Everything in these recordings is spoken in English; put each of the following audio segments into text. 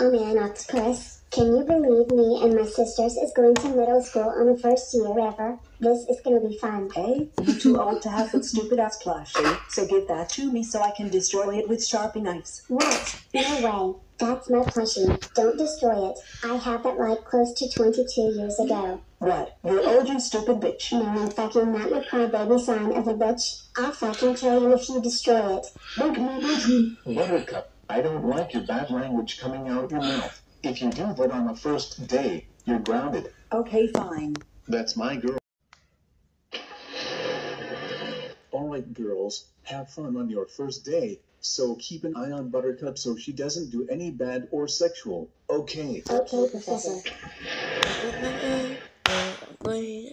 Oh man, Octopus, can you believe me and my sisters is going to middle school on the first year ever? This is gonna be fun. Hey, you're too old to have that stupid ass plushie, so give that to me so I can destroy it with Sharpie knives. What? No way. That's my plushie. Don't destroy it. I have that like close to 22 years ago. What? You're old, you stupid bitch. No, I'm fucking not your crybaby sign of a bitch. I'll fucking kill you if you destroy it. Buttercup, I don't like your bad language coming out of your mouth. If you do that on the first day, you're grounded. Okay, fine. That's my girl. Alright, girls, have fun on your first day. So keep an eye on Buttercup so she doesn't do any bad or sexual. Okay. Okay, Professor. What? Are you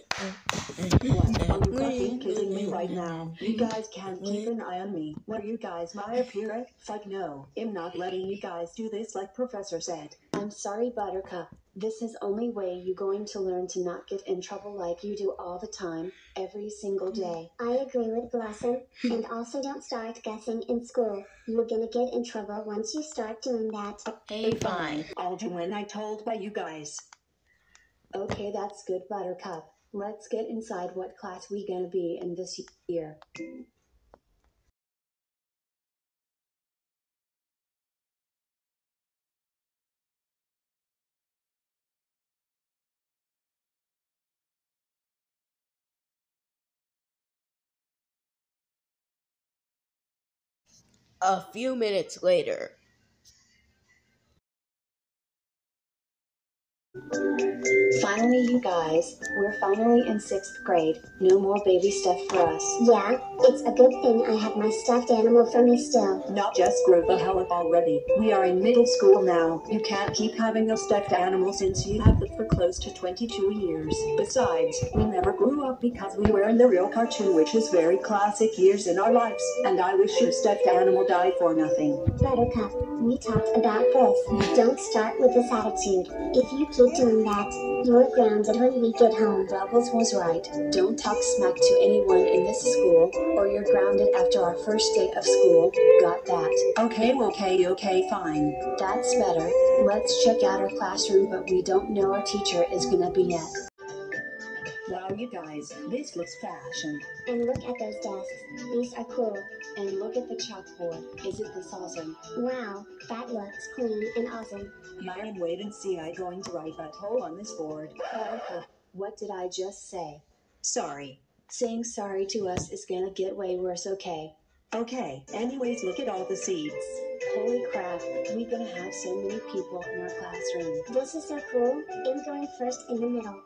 fucking kidding me right now? You mm-hmm. guys can't mm-hmm. keep an eye on me. What are you guys, my appearance? Fuck no. I'm not letting you guys do this like Professor said. I'm sorry, Buttercup. This is only way you going to learn to not get in trouble like you do all the time, every single mm-hmm. day. I agree with Blossom. And also don't start guessing in school. You're gonna get in trouble once you start doing that. Hey, fine. I'll do when I told by you guys. Okay, that's good, Buttercup. Let's get inside what class we gonna be in this year. A few minutes later. Finally, you guys, we're finally in sixth grade. No more baby stuff for us. Yeah, it's a good thing I have my stuffed animal for me still. Not just grow the hell up already. We are in middle school now. You can't keep having a stuffed animal since you have it for close to 22 years. Besides, we never grew up because we were in the real cartoon, which is very classic years in our lives. And I wish your stuffed animal died for nothing. Buttercup, we talked about this. Don't start with this attitude. If you keep doing that, you're grounded when we get home. Bubbles was right. Don't talk smack to anyone in this school, or you're grounded after our first day of school. Got that? Okay, okay, okay, fine. That's better. Let's check out our classroom, but we don't know our teacher is gonna be yet. Wow, you guys, this looks fashion. And look at those desks. These are cool. And look at the chalkboard. Isn't this awesome? Wow, that looks clean and awesome. Myron, wait and see. I'm going to write that hole on this board. Buttercup, what did I just say? Sorry. Saying sorry to us is gonna get way worse, okay? Okay, anyways, look at all the seats. Holy crap, we're gonna have so many people in our classroom. This is so cool. I'm going first in the middle.